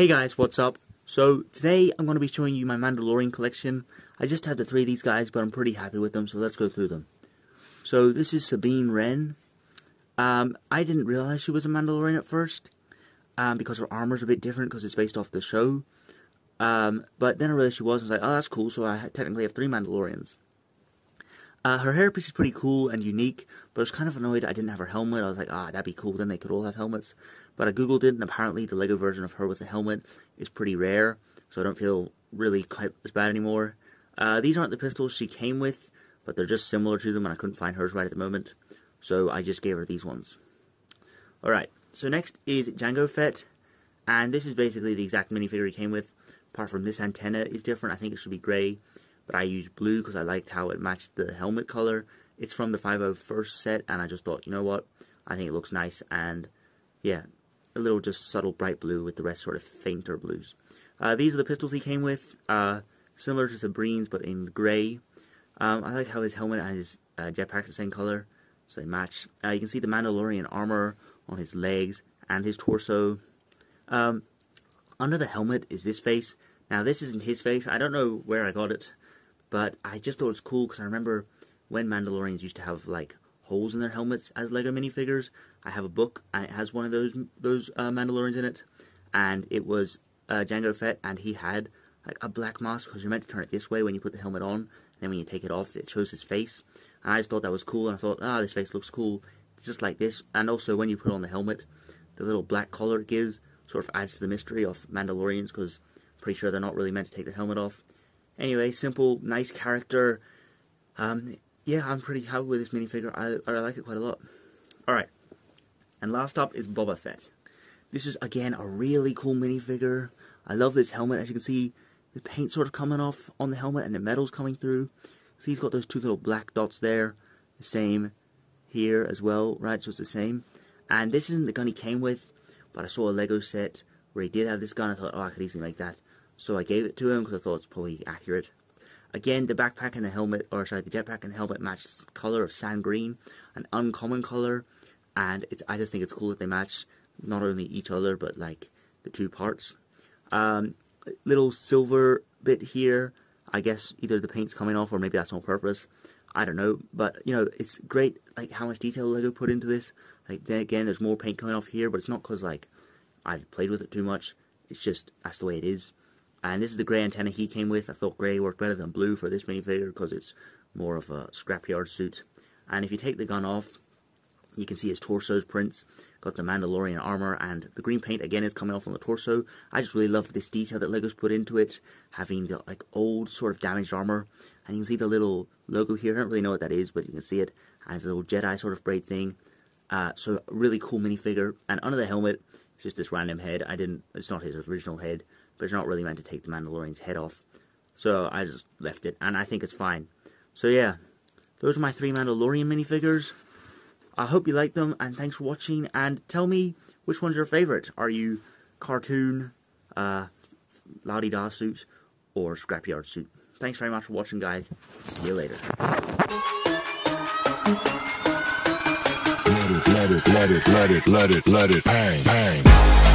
Hey guys, what's up? So today I'm going to be showing you my Mandalorian collection. I just have the three of these guys, but I'm pretty happy with them, so let's go through them. So this is Sabine Wren. Um, I didn't realize she was a Mandalorian at first, um, because her armor's a bit different because it's based off the show. Um, but then I realized she was, and I was like, oh, that's cool, so I technically have three Mandalorians. Uh, her hairpiece is pretty cool and unique, but I was kind of annoyed I didn't have her helmet. I was like, ah, that'd be cool, then they could all have helmets. But I googled it, and apparently the LEGO version of her with a helmet is pretty rare, so I don't feel really quite as bad anymore. Uh, these aren't the pistols she came with, but they're just similar to them, and I couldn't find hers right at the moment, so I just gave her these ones. Alright, so next is Jango Fett, and this is basically the exact minifigure he came with, apart from this antenna is different, I think it should be grey, but I used blue because I liked how it matched the helmet color. It's from the 501st set, and I just thought, you know what, I think it looks nice, and yeah, a little just subtle bright blue with the rest sort of fainter blues. Uh, these are the pistols he came with, uh, similar to Sabine's, but in grey. Um, I like how his helmet and his uh, jetpack's the same color, so they match. Uh, you can see the Mandalorian armor on his legs and his torso. Um, under the helmet is this face. Now, this isn't his face. I don't know where I got it. But I just thought it was cool because I remember when Mandalorians used to have like holes in their helmets as Lego minifigures. I have a book and it has one of those those uh, Mandalorians in it, and it was uh, Jango Fett, and he had like a black mask because you're meant to turn it this way when you put the helmet on, and then when you take it off, it shows his face. And I just thought that was cool, and I thought, ah, oh, this face looks cool, it's just like this. And also when you put on the helmet, the little black collar it gives sort of adds to the mystery of Mandalorians because pretty sure they're not really meant to take the helmet off. Anyway, simple, nice character. Um, yeah, I'm pretty happy with this minifigure. I, I like it quite a lot. Alright. And last up is Boba Fett. This is, again, a really cool minifigure. I love this helmet. As you can see, the paint sort of coming off on the helmet and the metal's coming through. So he's got those two little black dots there. The same here as well, right? So it's the same. And this isn't the gun he came with, but I saw a Lego set where he did have this gun. I thought, oh, I could easily make that so I gave it to him because I thought it's probably accurate. Again, the backpack and the helmet, or sorry, the jetpack and helmet match color of sand green, an uncommon color, and it's I just think it's cool that they match not only each other but like the two parts. Um, little silver bit here. I guess either the paint's coming off or maybe that's on purpose. I don't know, but you know, it's great like how much detail Lego put into this. Like then again, there's more paint coming off here, but it's not because like I've played with it too much. It's just that's the way it is. And this is the grey antenna he came with. I thought grey worked better than blue for this minifigure because it's more of a scrapyard suit. And if you take the gun off, you can see his torso's prints. Got the Mandalorian armor and the green paint again is coming off on the torso. I just really love this detail that Lego's put into it, having the like old sort of damaged armor. And you can see the little logo here. I don't really know what that is, but you can see it. And it's a little Jedi sort of braid thing. Uh, so really cool minifigure. And under the helmet, it's just this random head. I didn't. It's not his original head but it's not really meant to take the Mandalorian's head off. So I just left it, and I think it's fine. So yeah, those are my three Mandalorian minifigures. I hope you like them, and thanks for watching, and tell me which one's your favorite. Are you cartoon, uh, la-di-da suit, or scrapyard suit? Thanks very much for watching, guys. See you later. Let it, let it, let it, let it, let it, let it, bang, bang.